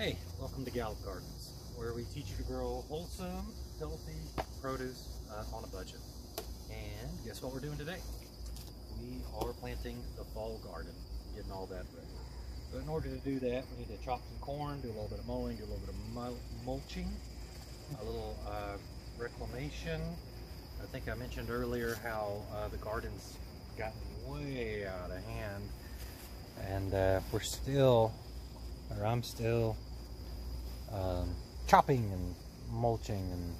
Hey, welcome to Gallup Gardens, where we teach you to grow wholesome, healthy produce uh, on a budget. And guess what we're doing today? We are planting the fall garden, getting all that ready. But in order to do that, we need to chop some corn, do a little bit of mowing, do a little bit of mulching, a little uh, reclamation. I think I mentioned earlier how uh, the garden's gotten way out of hand and uh, we're still, or I'm still um, chopping and mulching and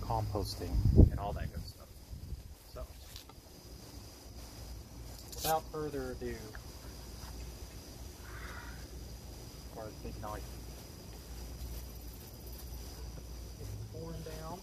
composting and all that good stuff. So, without further ado, as far as big noise, it's pouring down.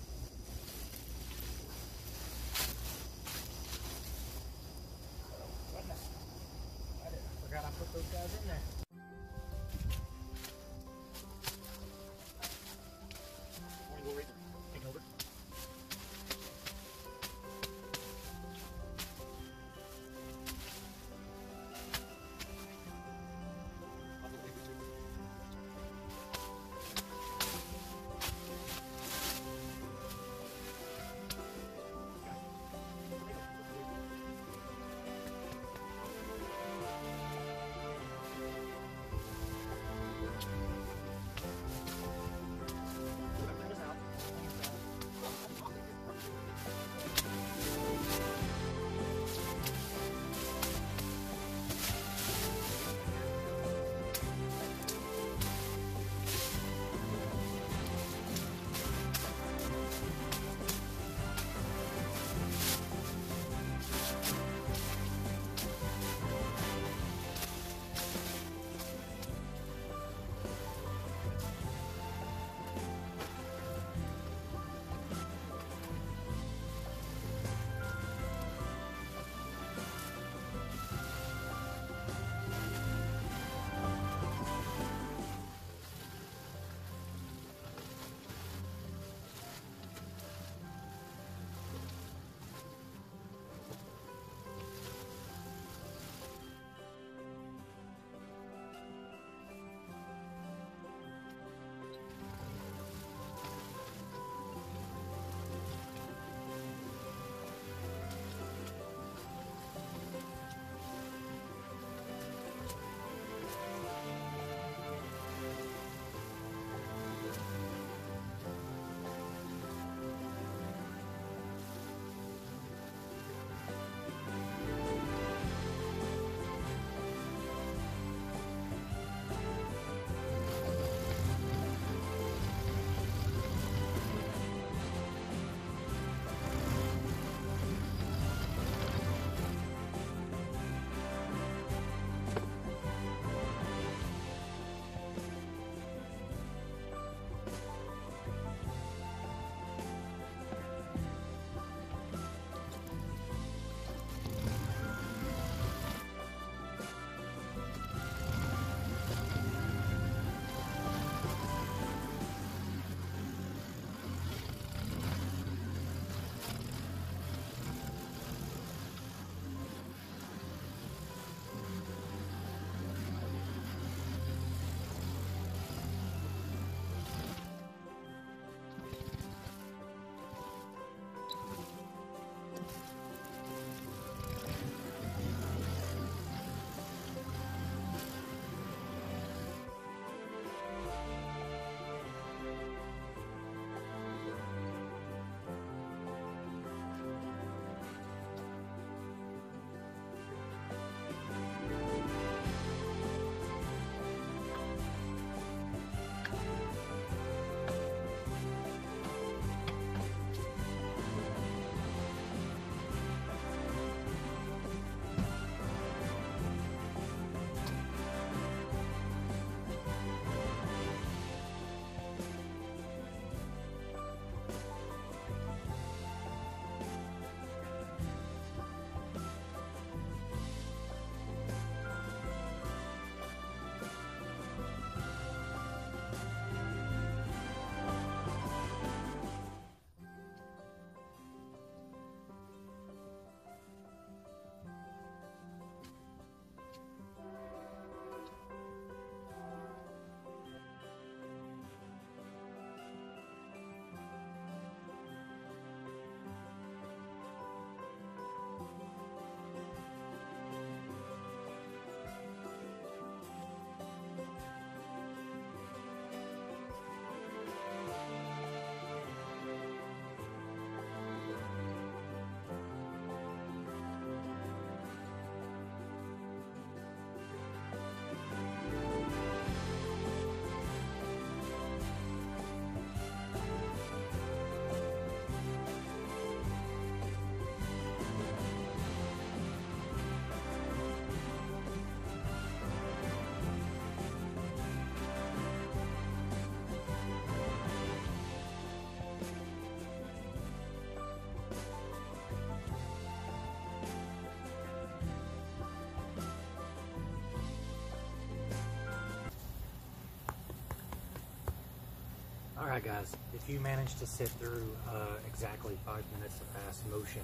Right, guys, if you managed to sit through uh, exactly five minutes of fast motion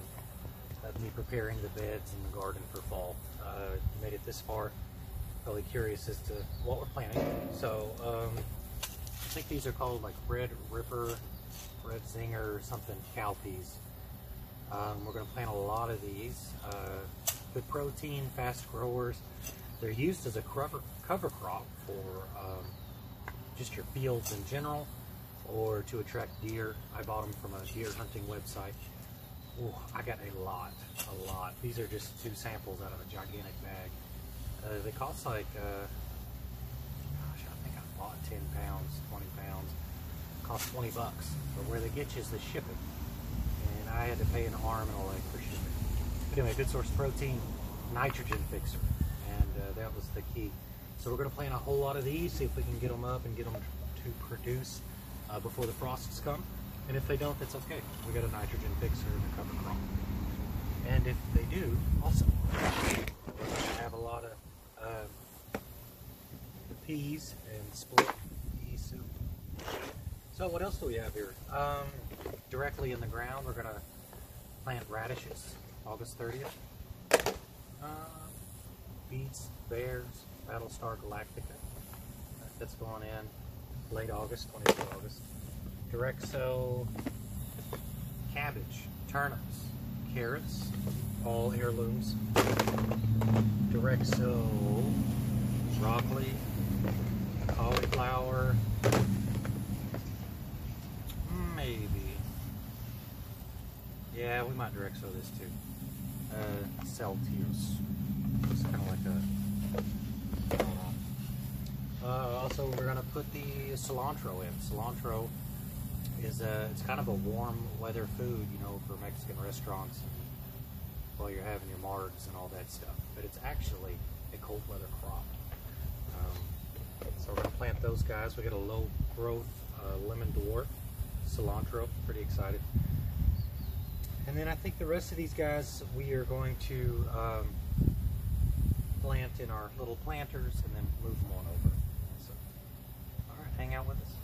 of me preparing the beds in the garden for fall, uh, you made it this far, really curious as to what we're planting. So, um, I think these are called like Red Ripper, Red Zinger, something cowpeas. Um, we're going to plant a lot of these. Uh, good protein, fast growers. They're used as a cover, cover crop for um, just your fields in general or to attract deer. I bought them from a deer hunting website. Ooh, I got a lot, a lot. These are just two samples out of a gigantic bag. Uh, they cost like, uh, gosh, I think I bought 10 pounds, 20 pounds. Cost 20 bucks. But where they get you is the shipping. And I had to pay an arm and a leg for shipping. But anyway, good source of protein, nitrogen fixer. And uh, that was the key. So we're going to plant a whole lot of these, see if we can get them up and get them to produce uh, before the frosts come. And if they don't, that's okay. We got a nitrogen fixer and a cover crop. And if they do, also, we're going to have a lot of uh, peas and split pea soup. So what else do we have here? Um, directly in the ground, we're going to plant radishes, August 30th. Uh, beets, bears, Battlestar Galactica. That's going in late August, 22 August. Direct sow cabbage, turnips, carrots, all heirlooms. Direct sow broccoli, cauliflower, maybe. Yeah, we might direct sow this too. Uh, Celtuce. It's kind of like a also, we're to put the cilantro in. Cilantro is a, it's kind of a warm weather food, you know, for Mexican restaurants and while you're having your margs and all that stuff. But it's actually a cold weather crop. Um, so we're to plant those guys. We got a low growth uh, lemon dwarf cilantro. Pretty excited. And then I think the rest of these guys we are going to um, plant in our little planters and then move them on over. So, all right, hang out with us.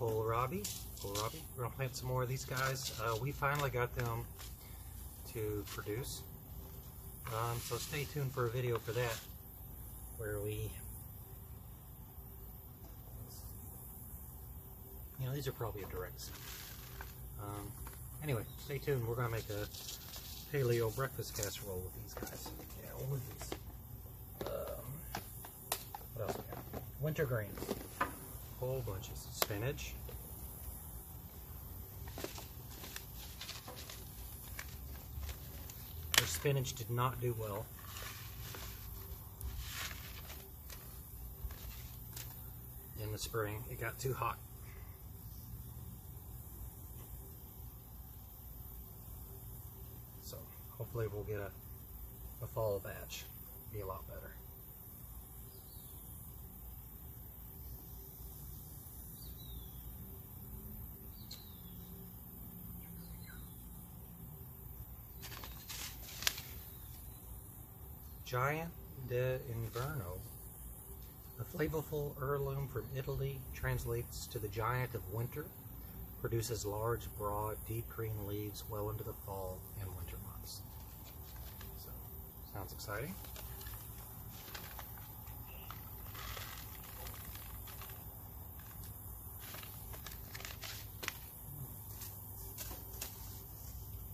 Kohlrabi. Kohlrabi. We're gonna plant some more of these guys. Uh, we finally got them to produce. Um, so stay tuned for a video for that, where we, you know, these are probably a direct. Um, anyway, stay tuned. We're gonna make a paleo breakfast casserole with these guys. Yeah, what was these? Um, what else we got? Winter greens whole bunches of spinach. Our spinach did not do well. In the spring, it got too hot. So hopefully we'll get a, a fall batch. Be a lot better. Giant de Inverno. A flavorful heirloom from Italy translates to the giant of winter, produces large, broad, deep green leaves well into the fall and winter months. So, sounds exciting.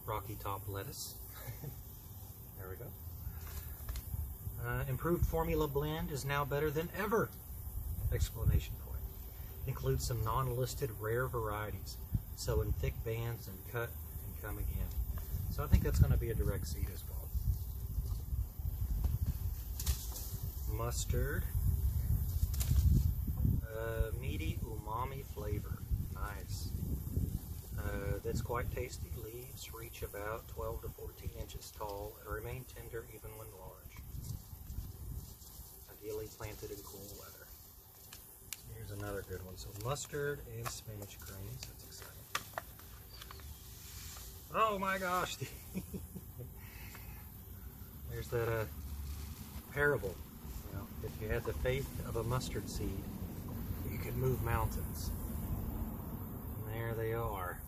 Rocky top lettuce. there we go. Uh, improved formula blend is now better than ever! Exclamation point. Includes some non-listed rare varieties. Sow in thick bands and cut and come again. So I think that's going to be a direct seed as well. Mustard. Uh, meaty umami flavor. Nice. Uh, that's quite tasty. Leaves reach about 12 to 14 inches tall and remain tender even when large. Ideally planted in cool weather. Here's another good one. So mustard and spinach greens. That's exciting. Oh my gosh. There's that uh, parable. You know, if you had the faith of a mustard seed, you could move mountains. And there they are.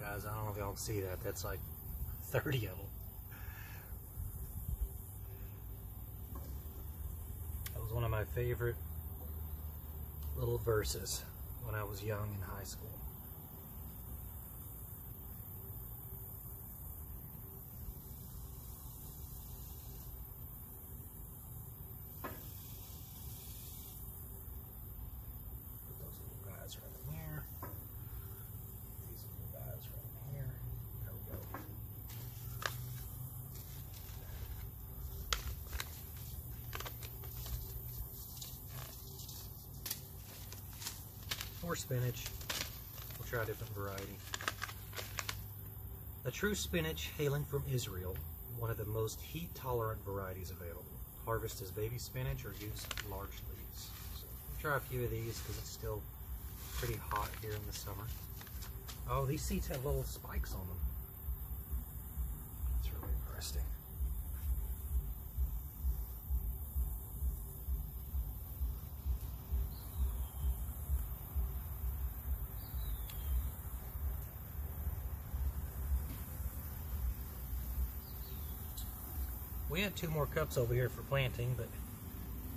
Guys, I don't know if y'all can see that. That's like 30 of them. That was one of my favorite little verses when I was young in high school. Put those little guys right in there. These little guys right in here. There we go. Spinach. We'll try a different variety. A true spinach hailing from Israel, one of the most heat-tolerant varieties available. Harvest as baby spinach or use large leaves. So we'll try a few of these because it's still pretty hot here in the summer. Oh, these seeds have little spikes on them. That's really interesting. We had two more cups over here for planting, but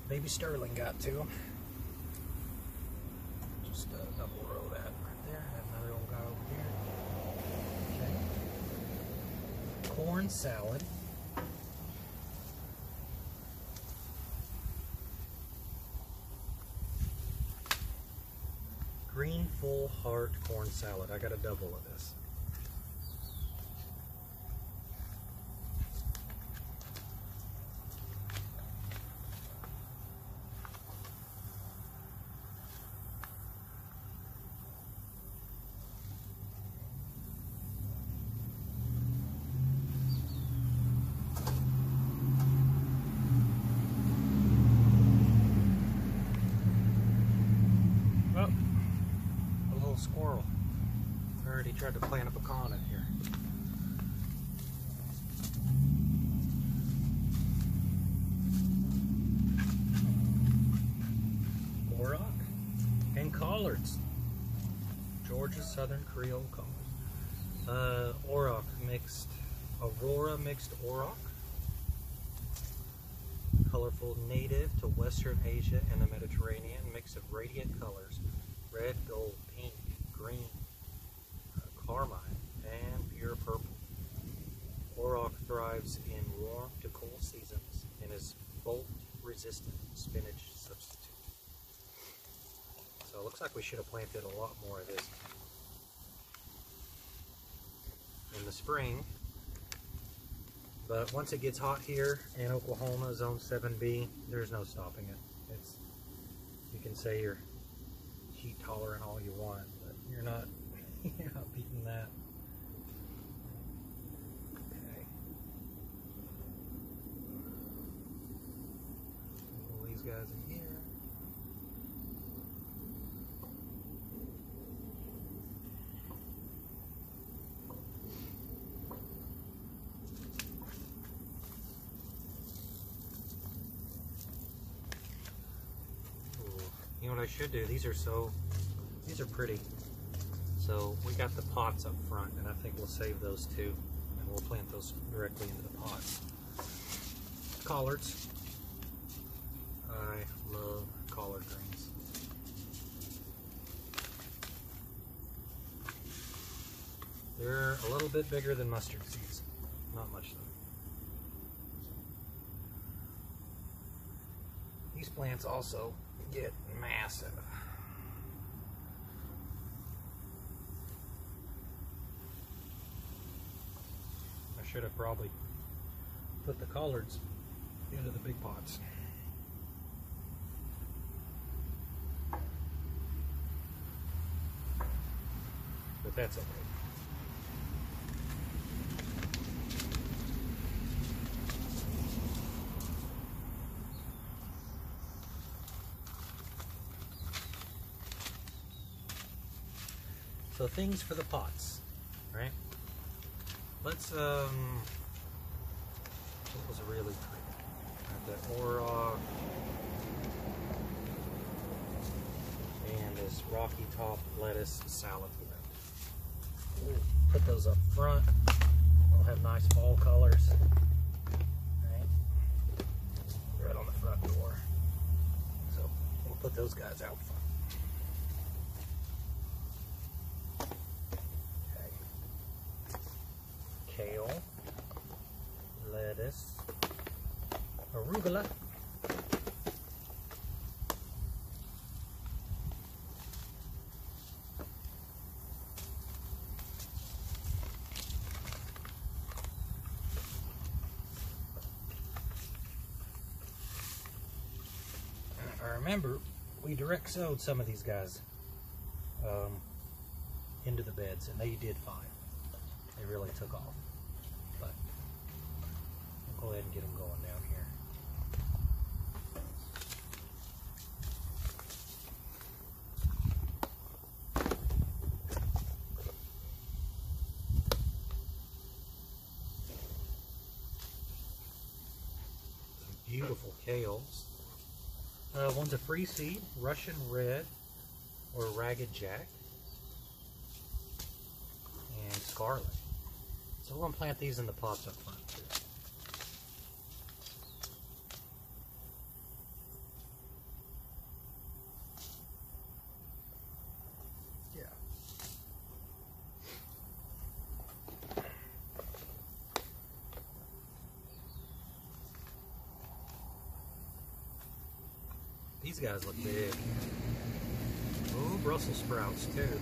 baby Sterling got to them. Just uh, double row that right there. Another old guy over here. Okay. Corn salad. Green full heart corn salad. I got a double of this. Oh, a little squirrel. I already tried to plant a pecan in here. Orach and collards. Georgia Southern Creole collards. Uh, Orach mixed, Aurora mixed Orach. Colorful native to Western Asia and the Mediterranean, mix of radiant colors red, gold, pink, green, uh, carmine, and pure purple. Orach thrives in warm to cool seasons and is bolt resistant spinach substitute. So it looks like we should have planted a lot more of this in the spring. But once it gets hot here in Oklahoma, zone 7B, there's no stopping it. It's you can say you're heat tolerant all you want, but you're not you're not beating that. Okay. Pull these guys in here. Ooh, You know what I should do? These are so, these are pretty. So we got the pots up front, and I think we'll save those too, and we'll plant those directly into the pots. Collards. I love collard greens. They're a little bit bigger than mustard seeds. Not much though. These plants also get massive. I should have probably put the collards into the big pots. But that's okay. So things for the pots, right? Let's um, what was really pretty? That Orach and this Rocky Top lettuce salad blend. We'll put those up front. They'll have nice fall colors. Right, right on the front door. So we'll put those guys out front. kale, lettuce, arugula, I remember we direct sowed some of these guys um, into the beds and they did fine. They really took off. But we'll go ahead and get them going down here. Beautiful kales. Uh, one's a free seed, Russian red, or ragged jack and scarlet. So we're going to plant these in the pots up front too. Yeah. These guys look big. Oh, Brussels sprouts too.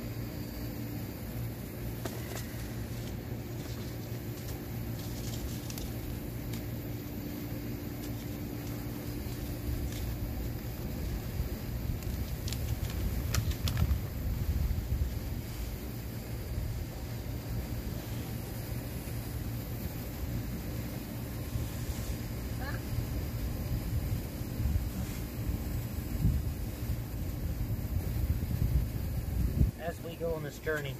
As we go on this journey,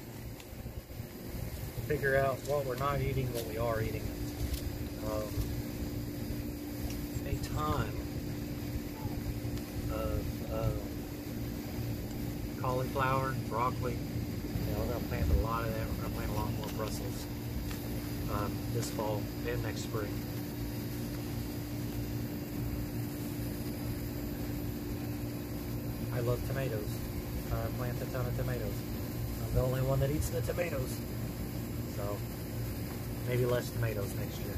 figure out what we're not eating, what we are eating. Um, a time of uh, cauliflower, broccoli. You know, we're gonna plant a lot of that. We're gonna plant a lot more Brussels um, this fall and next spring. I love tomatoes. I plant a ton of tomatoes. I'm the only one that eats the tomatoes. So, maybe less tomatoes next year.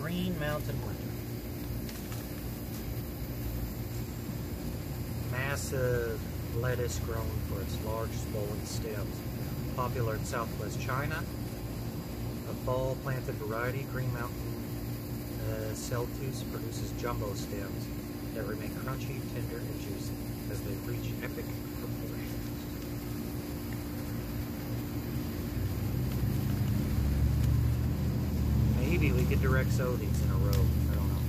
Green Mountain Winter. Massive lettuce grown for its large swollen stems. Popular in southwest China. A fall planted variety, Green Mountain uh, Celtuce produces jumbo stems that remain crunchy, tender, and juicy as they reach epic proportions. Maybe we could direct sow these in a row. I don't know.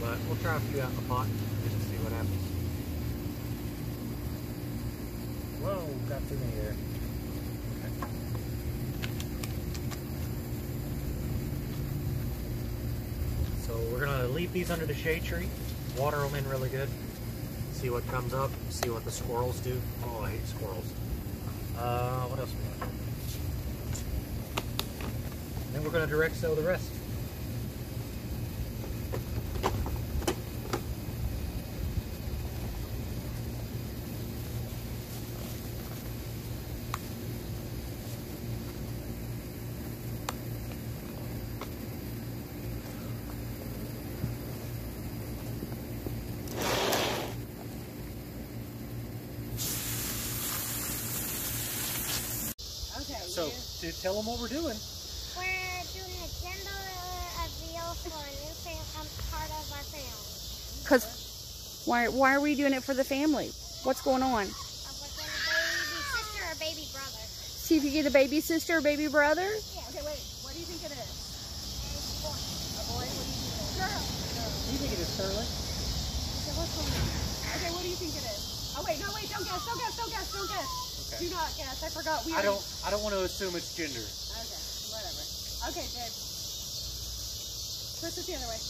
But we'll try a few out in the pot just to see what happens. Whoa, got too many there. So we're gonna leave these under the shade tree, water them in really good, see what comes up, see what the squirrels do. Oh, I hate squirrels. Uh, what else we got? And then we're gonna direct sow the rest. Tell them what we're doing. we're doing a jumbo of for a new fam- um, part of our family. Cause why why are we doing it for the family? What's going on? Uh, we're going baby sister or baby brother. See if you get a baby sister or baby brother. Yeah. Okay, wait. What do you think it is? And boy. A boy? What do you think it is? Girl. You think it is Sterling? Okay, what's going on? Okay, what do you think it is? Oh wait, no wait, don't guess, don't guess, don't guess, don't guess. Okay. Do not guess. I forgot. We I don't. I don't want to assume it's gender. Okay, whatever. Okay, babe. Twist it the other way.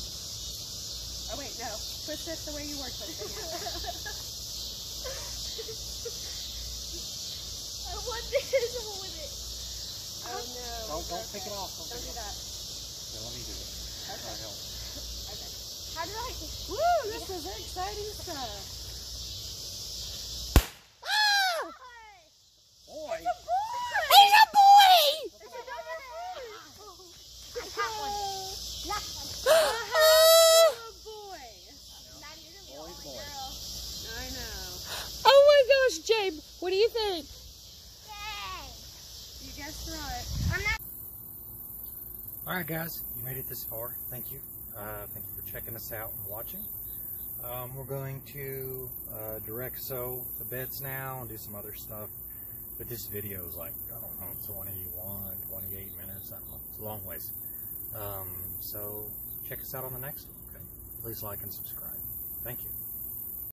Oh wait, no. Twist it the way you were twisting it. I want this with it. Oh, oh no. Don't don't take it off. Don't, Don't do it off. that. Yeah, let me do it. Okay. I'll help. Okay. How do I? Woo! This is exciting stuff. Boy. He's a boy. It's a I got one. Left one. Oh boy. Not even the Boy's only boy. girl. I know. Oh my gosh, Jabe, what do you think? Yay. You guessed right. I'm not. All right, guys, you made it this far. Thank you. Uh, thank you for checking us out and watching. Um, we're going to uh, direct sew the beds now and do some other stuff. But this video is like, I don't know, 21, 28 minutes. I don't know. It's a long ways. Um, so check us out on the next one, okay? Please like and subscribe. Thank you.